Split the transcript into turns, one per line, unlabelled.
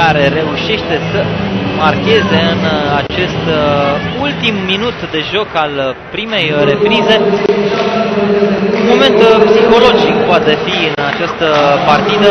care reușește să marcheze în uh, acest uh, ultim minut de joc al uh, primei reprize. Un moment psihologic poate fi în această partidă